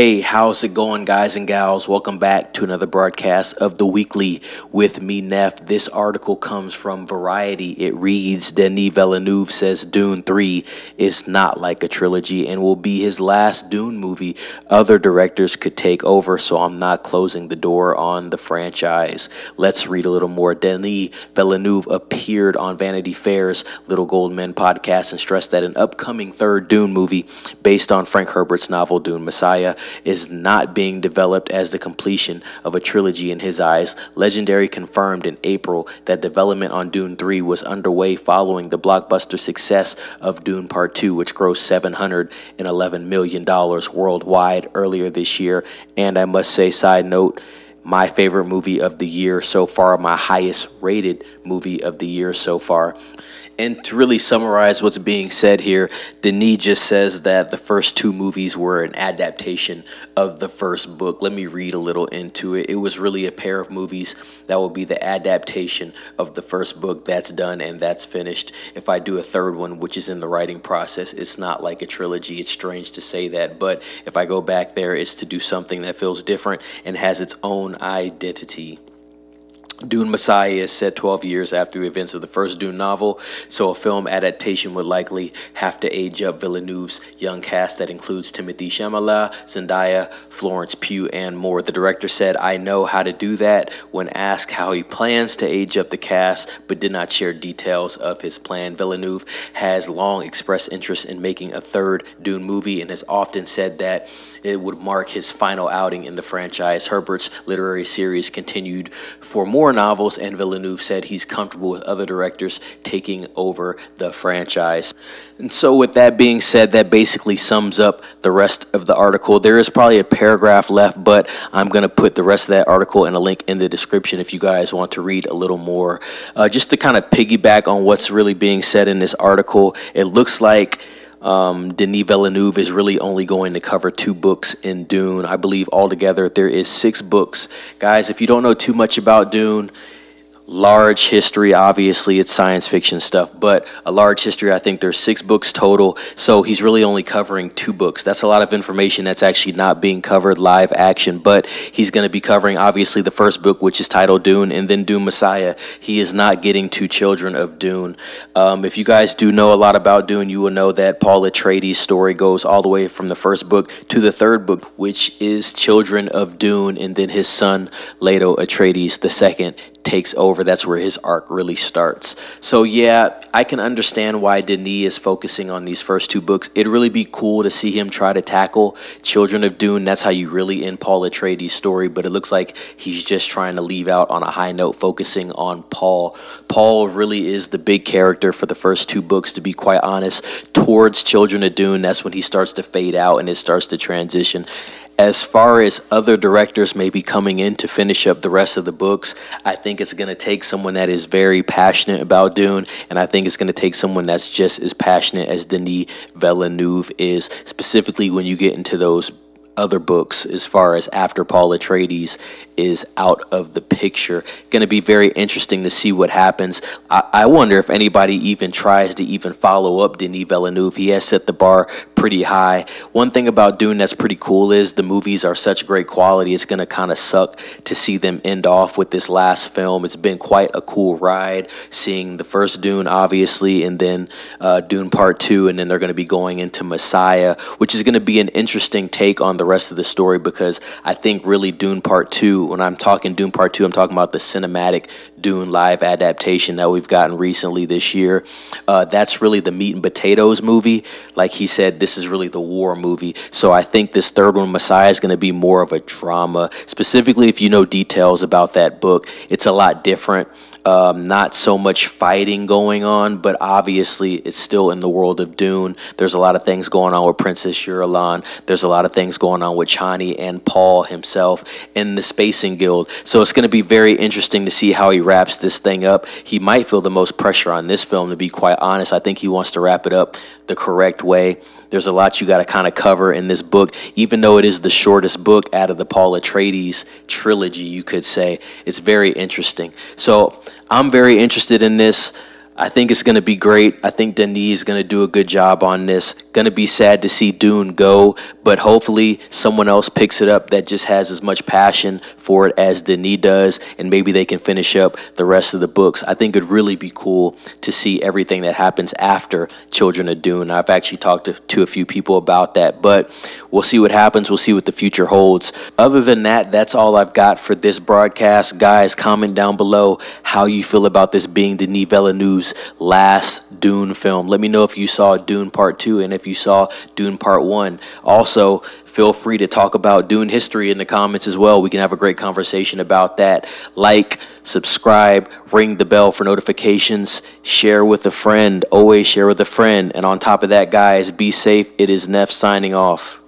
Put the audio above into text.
Hey, how's it going, guys and gals? Welcome back to another broadcast of the weekly with me, Neff. This article comes from Variety. It reads Denis Villeneuve says Dune 3 is not like a trilogy and will be his last Dune movie. Other directors could take over, so I'm not closing the door on the franchise. Let's read a little more. Denis Villeneuve appeared on Vanity Fair's Little Gold Men podcast and stressed that an upcoming third Dune movie based on Frank Herbert's novel Dune Messiah is not being developed as the completion of a trilogy in his eyes. Legendary confirmed in April that development on Dune 3 was underway following the blockbuster success of Dune Part 2, which grossed $711 million worldwide earlier this year. And I must say, side note, my favorite movie of the year so far, my highest rated movie of the year so far. And to really summarize what's being said here, Denis just says that the first two movies were an adaptation of the first book. Let me read a little into it. It was really a pair of movies that will be the adaptation of the first book that's done and that's finished. If I do a third one, which is in the writing process, it's not like a trilogy. It's strange to say that, but if I go back there, it's to do something that feels different and has its own identity. Dune Messiah is set 12 years after the events of the first Dune novel, so a film adaptation would likely have to age up Villeneuve's young cast that includes Timothée Chalamet, Zendaya, Florence Pugh, and more. The director said, I know how to do that when asked how he plans to age up the cast, but did not share details of his plan. Villeneuve has long expressed interest in making a third Dune movie and has often said that it would mark his final outing in the franchise. Herbert's literary series continued for more novels, and Villeneuve said he's comfortable with other directors taking over the franchise. And so, with that being said, that basically sums up the rest of the article. There is probably a paragraph left, but I'm going to put the rest of that article in a link in the description if you guys want to read a little more. Uh, just to kind of piggyback on what's really being said in this article, it looks like um, Denis Villeneuve is really only going to cover two books in Dune. I believe altogether there is six books. Guys, if you don't know too much about Dune, large history. Obviously, it's science fiction stuff, but a large history. I think there's six books total. So he's really only covering two books. That's a lot of information that's actually not being covered live action, but he's going to be covering obviously the first book, which is titled Dune, and then Dune Messiah. He is not getting to Children of Dune. Um, if you guys do know a lot about Dune, you will know that Paul Atreides' story goes all the way from the first book to the third book, which is Children of Dune, and then his son, Leto Atreides the second, takes over. That's where his arc really starts. So yeah, I can understand why Denis is focusing on these first two books. It'd really be cool to see him try to tackle Children of Dune. That's how you really end Paul Atreides' story, but it looks like he's just trying to leave out on a high note, focusing on Paul. Paul really is the big character for the first two books, to be quite honest. Towards Children of Dune, that's when he starts to fade out and it starts to transition as far as other directors may be coming in to finish up the rest of the books, I think it's going to take someone that is very passionate about Dune, and I think it's going to take someone that's just as passionate as Denis Villeneuve is, specifically when you get into those other books as far as after Paul Atreides is out of the picture. Going to be very interesting to see what happens. I, I, wonder if anybody even tries to even follow up Denis Villeneuve. He has set the bar pretty high. One thing about Dune that's pretty cool is the movies are such great quality. It's going to kind of suck to see them end off with this last film. It's been quite a cool ride seeing the first Dune, obviously, and then uh, Dune Part 2, and then they're going to be going into Messiah, which is going to be an interesting take on the rest of the story because I think really Dune Part 2 when I'm talking Doom Part 2, I'm talking about the cinematic Dune live adaptation that we've gotten recently this year. Uh, that's really the meat and potatoes movie. Like he said, this is really the war movie. So I think this third one, Messiah, is going to be more of a drama. Specifically, if you know details about that book, it's a lot different. Um, not so much fighting going on, but obviously it's still in the world of Dune. There's a lot of things going on with Princess Irulan. There's a lot of things going on with Chani and Paul himself in the Spacing Guild. So it's going to be very interesting to see how he wraps this thing up. He might feel the most pressure on this film, to be quite honest. I think he wants to wrap it up the correct way. There's a lot you got to kind of cover in this book, even though it is the shortest book out of the Paul Atreides trilogy, you could say. It's very interesting. So I'm very interested in this. I think it's going to be great. I think Denis is going to do a good job on this. Gonna be sad to see Dune go, but hopefully someone else picks it up that just has as much passion for it as Denis does, and maybe they can finish up the rest of the books. I think it'd really be cool to see everything that happens after Children of Dune. I've actually talked to, to a few people about that, but we'll see what happens. We'll see what the future holds. Other than that, that's all I've got for this broadcast. Guys, comment down below how you feel about this being Denis Villeneuve's last Dune film. Let me know if you saw Dune Part 2 and if you saw Dune Part 1. Also, feel free to talk about Dune history in the comments as well. We can have a great conversation about that. Like, subscribe, ring the bell for notifications, share with a friend, always share with a friend. And on top of that, guys, be safe. It is Neff signing off.